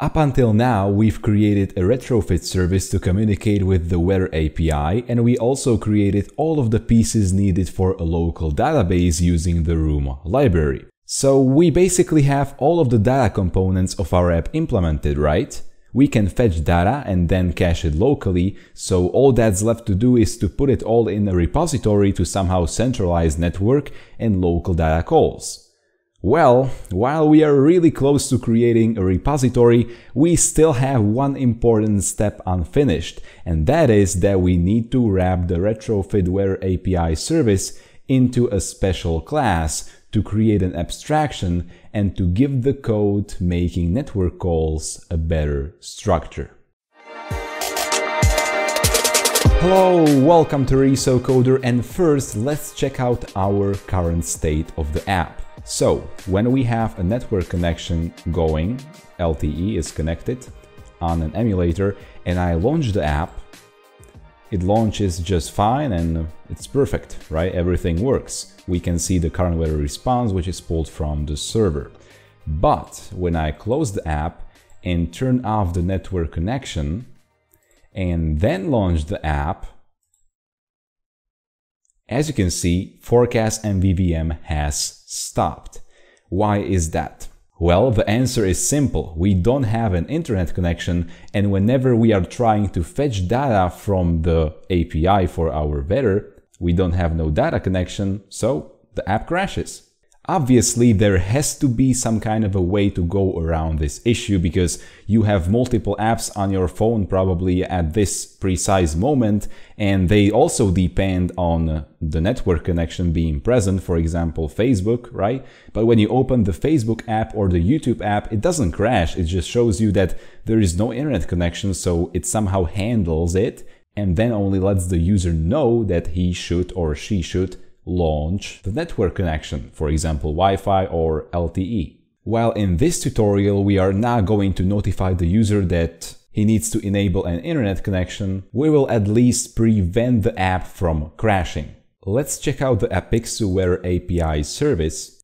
Up until now, we've created a retrofit service to communicate with the Weather API, and we also created all of the pieces needed for a local database using the Room library. So we basically have all of the data components of our app implemented, right? We can fetch data and then cache it locally, so all that's left to do is to put it all in a repository to somehow centralize network and local data calls. Well, while we are really close to creating a repository, we still have one important step unfinished, and that is that we need to wrap the retrofit Weather API service into a special class to create an abstraction and to give the code making network calls a better structure. Hello, welcome to ResoCoder and first let's check out our current state of the app. So when we have a network connection going, LTE is connected on an emulator and I launch the app, it launches just fine and it's perfect, right? Everything works. We can see the current weather response, which is pulled from the server. But when I close the app and turn off the network connection and then launch the app, as you can see, Forecast MVVM has stopped. Why is that? Well, the answer is simple. We don't have an internet connection and whenever we are trying to fetch data from the API for our weather, we don't have no data connection, so the app crashes. Obviously, there has to be some kind of a way to go around this issue because you have multiple apps on your phone probably at this precise moment and they also depend on uh, the network connection being present, for example, Facebook, right? But when you open the Facebook app or the YouTube app, it doesn't crash. It just shows you that there is no internet connection, so it somehow handles it and then only lets the user know that he should or she should launch the network connection, for example Wi-Fi or LTE. While in this tutorial we are not going to notify the user that he needs to enable an internet connection, we will at least prevent the app from crashing. Let's check out the Apixu Weather API service,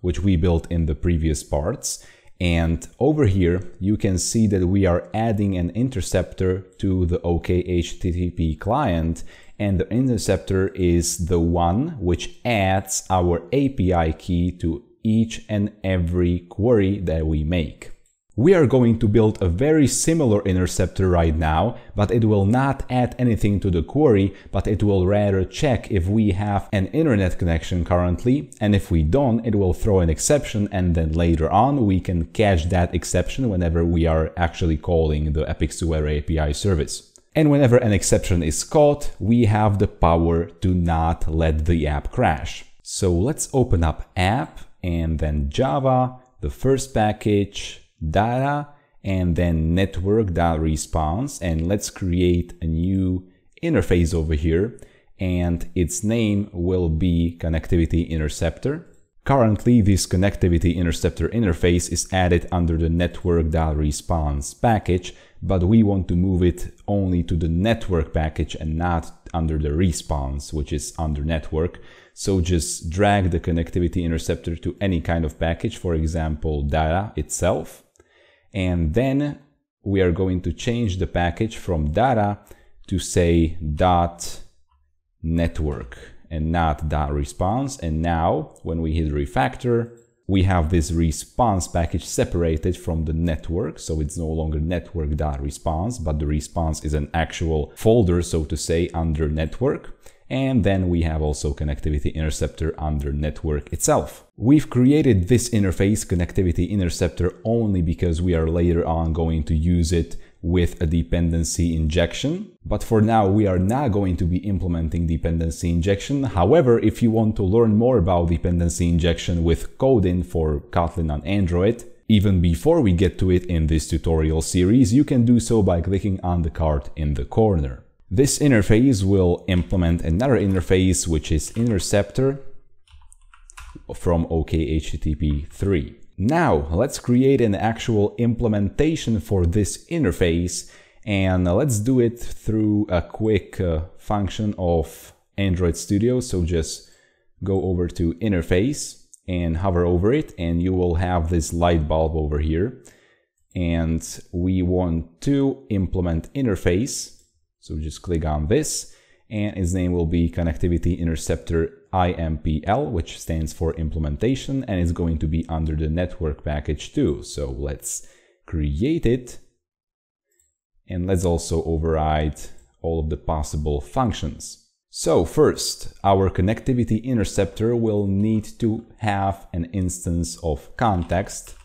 which we built in the previous parts. And over here, you can see that we are adding an interceptor to the OKHTTP client and the interceptor is the one which adds our API key to each and every query that we make. We are going to build a very similar interceptor right now, but it will not add anything to the query, but it will rather check if we have an internet connection currently, and if we don't, it will throw an exception and then later on we can catch that exception whenever we are actually calling the Apixu Weather API service. And whenever an exception is caught, we have the power to not let the app crash. So let's open up app and then Java, the first package, data, and then network.response. And let's create a new interface over here. And its name will be connectivity interceptor. Currently, this connectivity interceptor interface is added under the network.response package, but we want to move it only to the network package and not under the response, which is under network. So just drag the connectivity interceptor to any kind of package, for example, data itself. And then we are going to change the package from data to say dot network and not dot response. And now when we hit refactor, we have this response package separated from the network. So it's no longer network.response, but the response is an actual folder, so to say, under network. And then we have also connectivity interceptor under network itself. We've created this interface connectivity interceptor only because we are later on going to use it with a dependency injection. But for now, we are not going to be implementing dependency injection. However, if you want to learn more about dependency injection with Kodein for Kotlin on Android, even before we get to it in this tutorial series, you can do so by clicking on the card in the corner. This interface will implement another interface, which is interceptor from OKHTTP 3. Now let's create an actual implementation for this interface and let's do it through a quick uh, function of Android Studio. So just go over to interface and hover over it and you will have this light bulb over here. and we want to implement interface. So just click on this and its name will be connectivity interceptor IMPL, which stands for implementation and is going to be under the network package too. So let's create it and let's also override all of the possible functions. So first, our connectivity interceptor will need to have an instance of context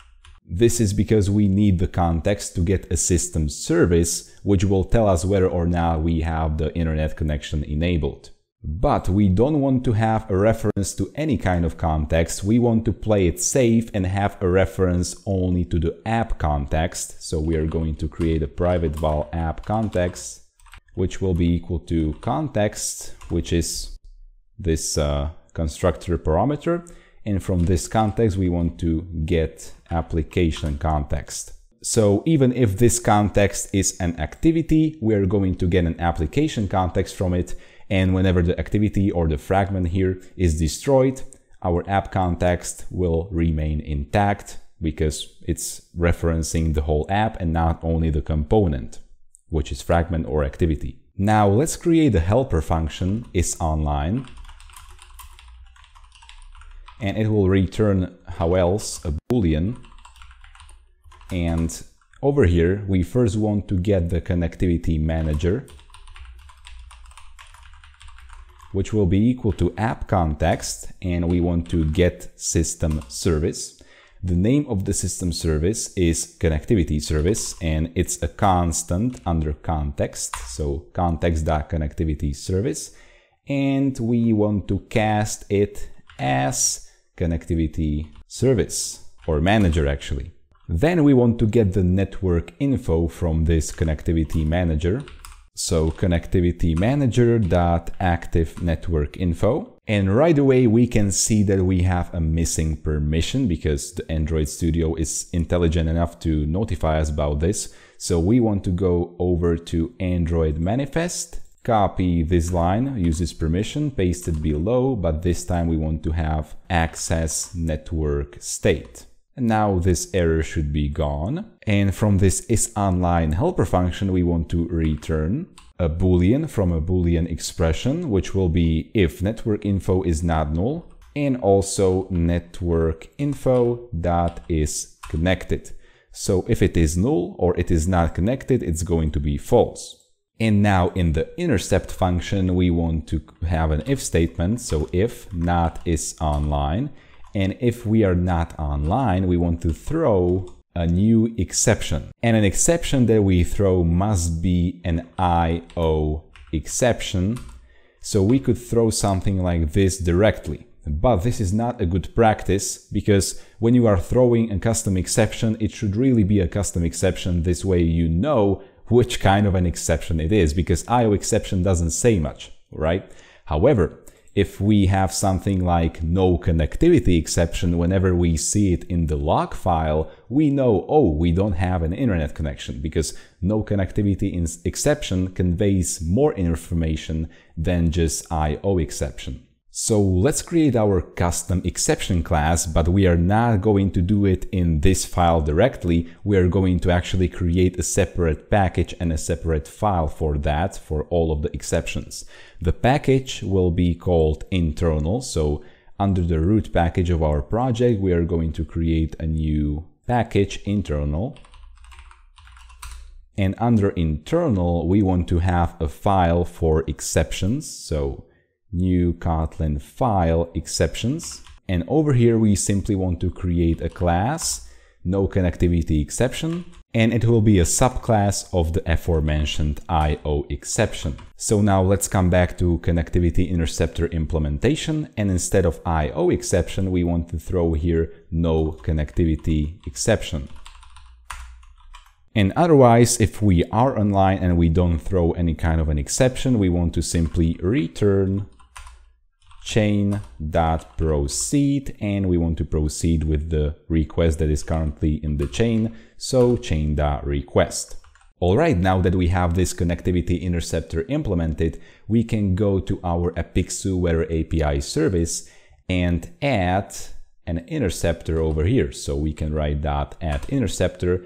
this is because we need the context to get a system service, which will tell us whether or not we have the internet connection enabled. But we don't want to have a reference to any kind of context. We want to play it safe and have a reference only to the app context. So we are going to create a private val app context, which will be equal to context, which is this uh, constructor parameter. And from this context, we want to get application context. So even if this context is an activity, we're going to get an application context from it. And whenever the activity or the fragment here is destroyed, our app context will remain intact because it's referencing the whole app and not only the component, which is fragment or activity. Now let's create a helper function is online and it will return how else a boolean and over here we first want to get the connectivity manager which will be equal to app context and we want to get system service. The name of the system service is connectivity service and it's a constant under context so context.connectivity service. And we want to cast it as connectivity service or manager actually. Then we want to get the network info from this connectivity manager. So connectivity manager dot active network info. And right away we can see that we have a missing permission because the Android Studio is intelligent enough to notify us about this. So we want to go over to Android manifest copy this line, use this permission, paste it below, but this time we want to have access network state. And now this error should be gone. And from this is online helper function, we want to return a boolean from a boolean expression, which will be if network info is not null, and also network info dot is connected. So if it is null or it is not connected, it's going to be false. And now in the intercept function, we want to have an if statement. So if not is online. And if we are not online, we want to throw a new exception. And an exception that we throw must be an IO exception. So we could throw something like this directly. But this is not a good practice because when you are throwing a custom exception, it should really be a custom exception. This way you know which kind of an exception it is because IO exception doesn't say much, right? However, if we have something like no connectivity exception, whenever we see it in the log file, we know, oh, we don't have an internet connection because no connectivity exception conveys more information than just IO exception. So let's create our custom exception class, but we are not going to do it in this file directly. We are going to actually create a separate package and a separate file for that, for all of the exceptions. The package will be called internal. So under the root package of our project, we are going to create a new package internal. And under internal, we want to have a file for exceptions. So new Kotlin file exceptions. And over here, we simply want to create a class, no connectivity exception, and it will be a subclass of the aforementioned IO exception. So now let's come back to connectivity interceptor implementation. And instead of IO exception, we want to throw here no connectivity exception. And otherwise, if we are online and we don't throw any kind of an exception, we want to simply return chain.proceed and we want to proceed with the request that is currently in the chain, so chain.request. Alright, now that we have this connectivity interceptor implemented, we can go to our Apixu Weather API service and add an interceptor over here. So we can write that add interceptor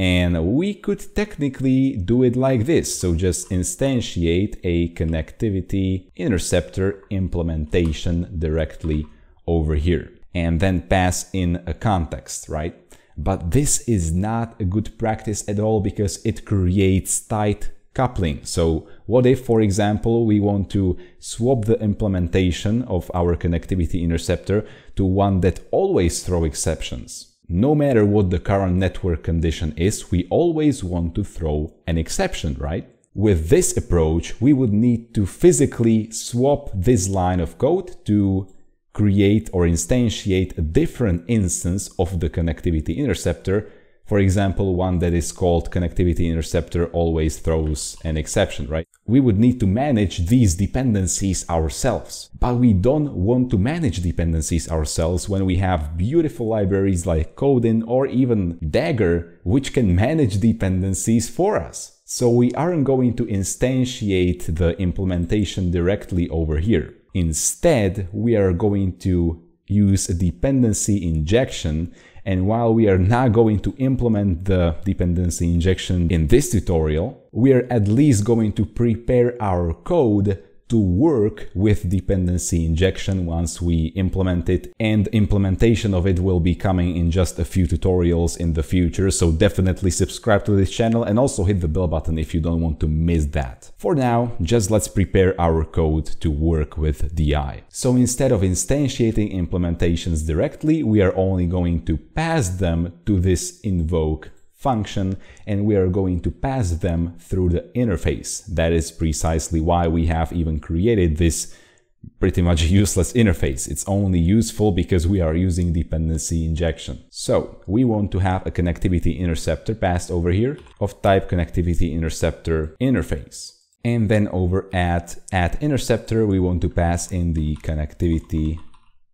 And we could technically do it like this. So just instantiate a connectivity interceptor implementation directly over here and then pass in a context, right? But this is not a good practice at all because it creates tight coupling. So what if, for example, we want to swap the implementation of our connectivity interceptor to one that always throw exceptions? No matter what the current network condition is, we always want to throw an exception, right? With this approach, we would need to physically swap this line of code to create or instantiate a different instance of the connectivity interceptor for example, one that is called connectivity interceptor always throws an exception, right? We would need to manage these dependencies ourselves. But we don't want to manage dependencies ourselves when we have beautiful libraries like Kodein or even Dagger, which can manage dependencies for us. So we aren't going to instantiate the implementation directly over here. Instead, we are going to use a dependency injection and while we are not going to implement the dependency injection in this tutorial, we are at least going to prepare our code to work with dependency injection once we implement it and implementation of it will be coming in just a few tutorials in the future so definitely subscribe to this channel and also hit the bell button if you don't want to miss that. For now just let's prepare our code to work with DI. So instead of instantiating implementations directly we are only going to pass them to this invoke function and we are going to pass them through the interface. That is precisely why we have even created this pretty much useless interface. It's only useful because we are using dependency injection. So we want to have a connectivity interceptor passed over here of type connectivity interceptor interface. And then over at at interceptor, we want to pass in the connectivity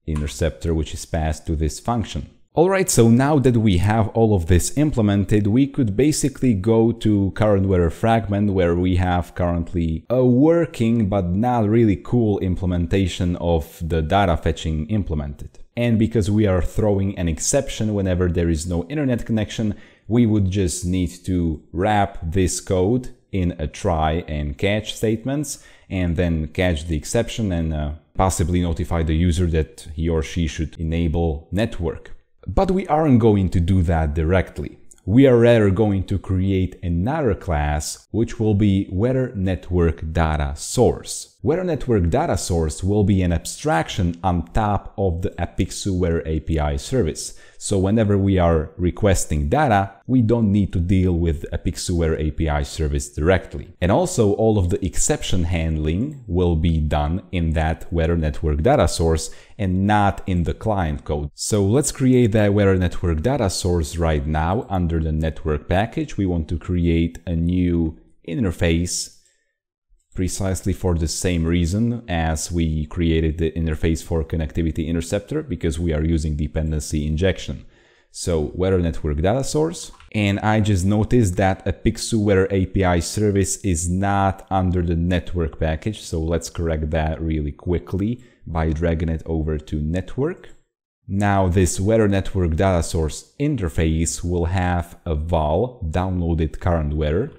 interceptor, which is passed to this function. Alright, so now that we have all of this implemented, we could basically go to current weather fragment where we have currently a working but not really cool implementation of the data fetching implemented. And because we are throwing an exception whenever there is no internet connection, we would just need to wrap this code in a try and catch statements and then catch the exception and uh, possibly notify the user that he or she should enable network. But we aren't going to do that directly. We are rather going to create another class which will be Weather Network Data Source. Weather Network Data Source will be an abstraction on top of the Apixu Weather API service. So whenever we are requesting data, we don't need to deal with the Apixu Weather API service directly. And also all of the exception handling will be done in that Weather Network data source and not in the client code. So let's create that Weather Network data source right now under the network package. We want to create a new interface precisely for the same reason as we created the interface for connectivity interceptor because we are using dependency injection. So weather network data source. And I just noticed that Apixu weather API service is not under the network package. So let's correct that really quickly by dragging it over to network. Now this weather network data source interface will have a val downloaded current weather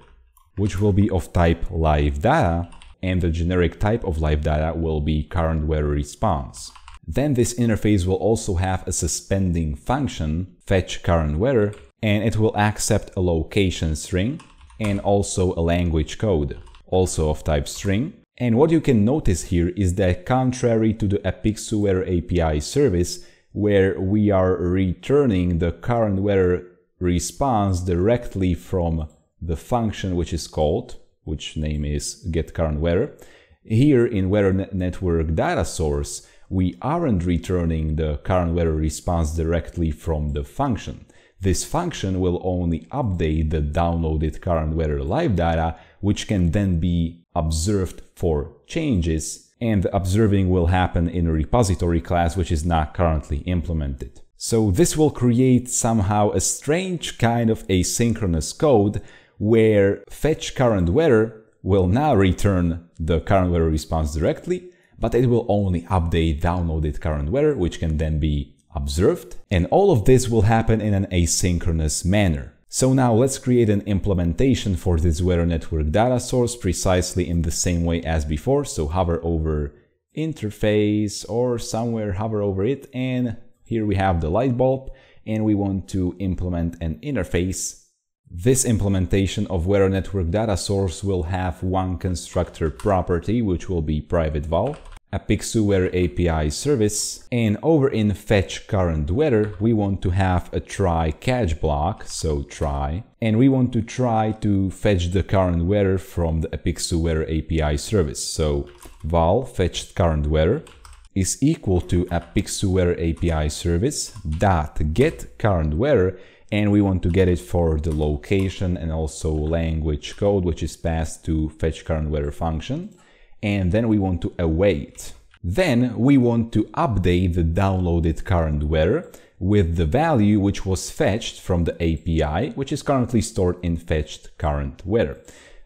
which will be of type live data, and the generic type of live data will be current weather response. Then this interface will also have a suspending function, fetch current weather, and it will accept a location string and also a language code, also of type string. And what you can notice here is that contrary to the Apixu API service, where we are returning the current weather response directly from the function which is called, which name is get current weather. Here in weather network data source, we aren't returning the current weather response directly from the function. This function will only update the downloaded current weather live data, which can then be observed for changes, and observing will happen in a repository class which is not currently implemented. So this will create somehow a strange kind of asynchronous code where fetch current weather will now return the current weather response directly, but it will only update downloaded current weather, which can then be observed. And all of this will happen in an asynchronous manner. So now let's create an implementation for this weather network data source precisely in the same way as before. So hover over interface or somewhere hover over it and here we have the light bulb and we want to implement an interface. This implementation of weather network data source will have one constructor property which will be private val Apixu Weather API service. And over in fetch current weather, we want to have a try catch block, so try. And we want to try to fetch the current weather from the Apixu API service. So val fetched current weather is equal to Apixu API service dot get current weather and we want to get it for the location and also language code which is passed to fetch current weather function and then we want to await. Then we want to update the downloaded current weather with the value which was fetched from the API, which is currently stored in fetched current weather.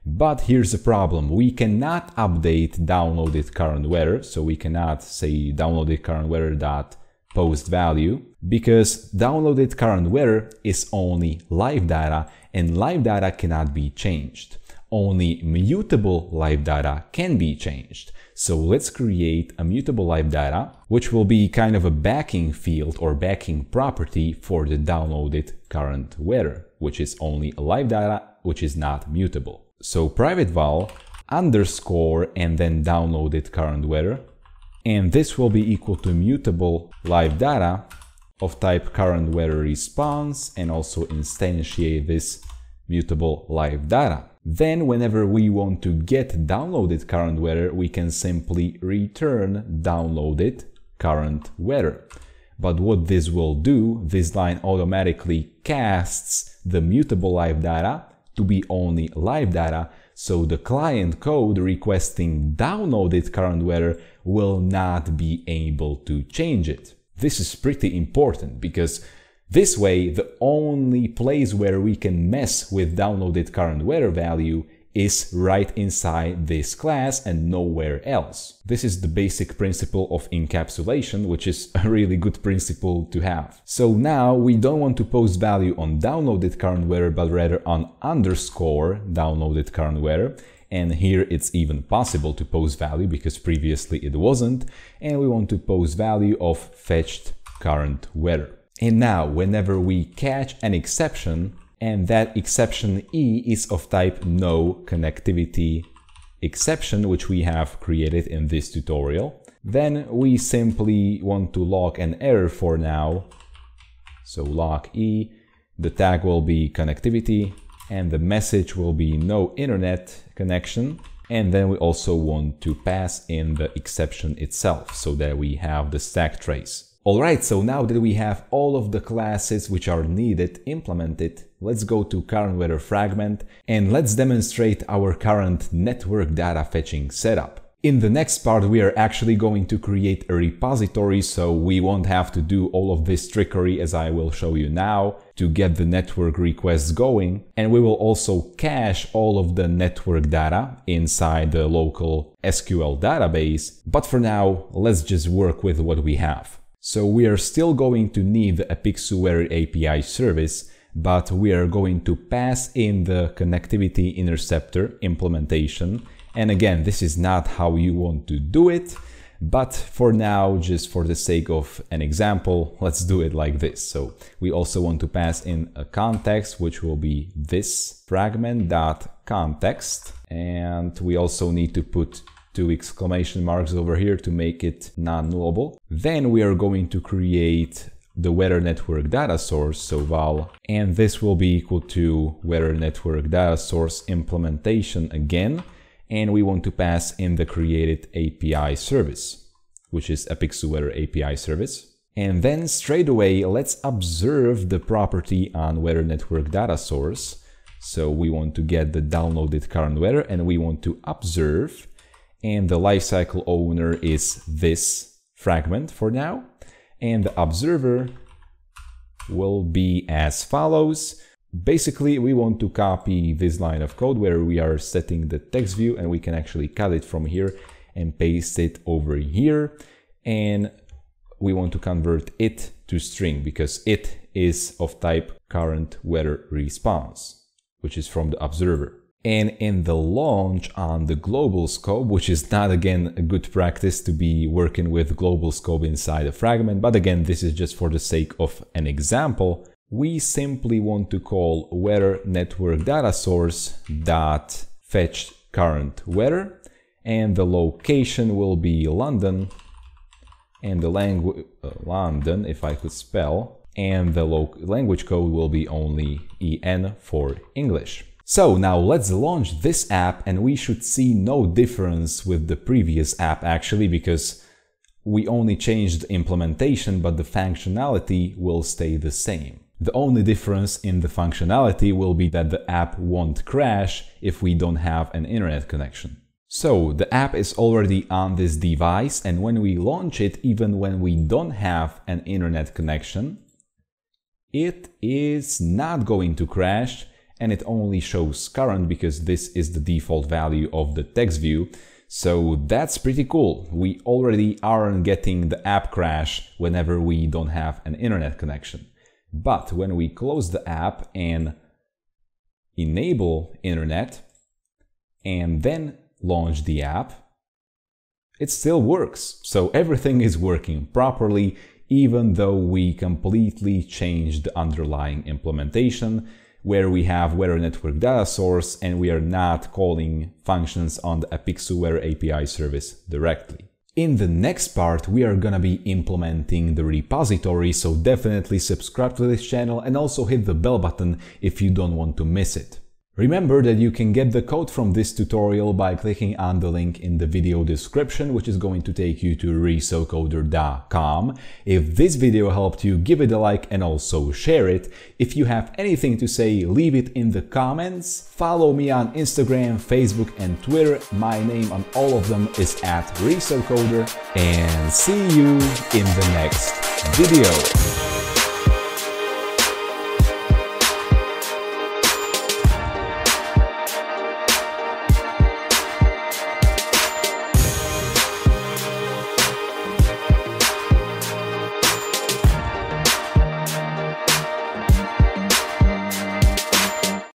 But here's the problem. We cannot update downloaded current weather. So we cannot say downloaded current weather dot post value because downloaded current weather is only live data and live data cannot be changed only mutable live data can be changed. So let's create a mutable live data, which will be kind of a backing field or backing property for the downloaded current weather, which is only live data, which is not mutable. So private val underscore and then downloaded current weather. And this will be equal to mutable live data of type current weather response and also instantiate this mutable live data. Then whenever we want to get downloaded current weather, we can simply return downloaded current weather. But what this will do, this line automatically casts the mutable live data to be only live data, so the client code requesting downloaded current weather will not be able to change it. This is pretty important because this way, the only place where we can mess with downloaded current weather value is right inside this class and nowhere else. This is the basic principle of encapsulation, which is a really good principle to have. So now we don't want to post value on downloaded current weather, but rather on underscore downloaded current weather. And here it's even possible to post value because previously it wasn't. And we want to post value of fetched current weather. And now, whenever we catch an exception, and that exception E is of type no connectivity exception, which we have created in this tutorial, then we simply want to log an error for now. So log E, the tag will be connectivity, and the message will be no internet connection. And then we also want to pass in the exception itself so that we have the stack trace. Alright, so now that we have all of the classes which are needed implemented, let's go to current weather fragment and let's demonstrate our current network data fetching setup. In the next part we are actually going to create a repository so we won't have to do all of this trickery as I will show you now to get the network requests going and we will also cache all of the network data inside the local SQL database but for now let's just work with what we have. So we are still going to need Apixu Weather API service, but we are going to pass in the connectivity interceptor implementation. And again, this is not how you want to do it, but for now, just for the sake of an example, let's do it like this. So we also want to pass in a context, which will be this fragment.context. And we also need to put two exclamation marks over here to make it non-nullable. Then we are going to create the weather network data source, so val, and this will be equal to weather network data source implementation again, and we want to pass in the created API service, which is Apixu Weather API service. And then straight away, let's observe the property on weather network data source. So we want to get the downloaded current weather and we want to observe and the lifecycle owner is this fragment for now. And the observer will be as follows. Basically, we want to copy this line of code where we are setting the text view and we can actually cut it from here and paste it over here. And we want to convert it to string because it is of type current weather response, which is from the observer. And in the launch on the global scope, which is not again a good practice to be working with global scope inside a fragment, but again, this is just for the sake of an example, we simply want to call weather network data source dot fetch current weather and the location will be London and the language uh, London if I could spell and the language code will be only EN for English. So now let's launch this app and we should see no difference with the previous app actually because we only changed the implementation but the functionality will stay the same. The only difference in the functionality will be that the app won't crash if we don't have an internet connection. So the app is already on this device and when we launch it, even when we don't have an internet connection, it is not going to crash and it only shows current because this is the default value of the text view. So that's pretty cool. We already aren't getting the app crash whenever we don't have an internet connection. But when we close the app and enable internet and then launch the app, it still works. So everything is working properly, even though we completely changed the underlying implementation where we have weather network data source and we are not calling functions on the Apixu weather API service directly. In the next part, we are gonna be implementing the repository, so definitely subscribe to this channel and also hit the bell button if you don't want to miss it. Remember that you can get the code from this tutorial by clicking on the link in the video description, which is going to take you to resocoder.com. If this video helped you, give it a like and also share it. If you have anything to say, leave it in the comments. Follow me on Instagram, Facebook and Twitter. My name on all of them is at resocoder and see you in the next video.